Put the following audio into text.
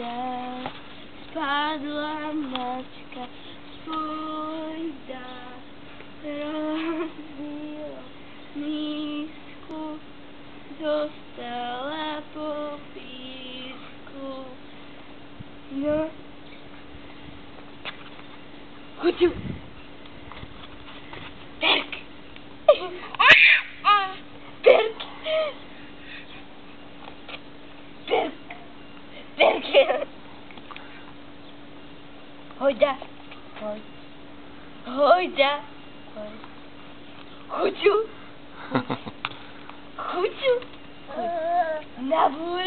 dá, spadla mačka, svůj dá, rozbila mísku, dostala po písku. No. Chuťu. Hoca. Hoca. Hocu. Hocu. Nabura.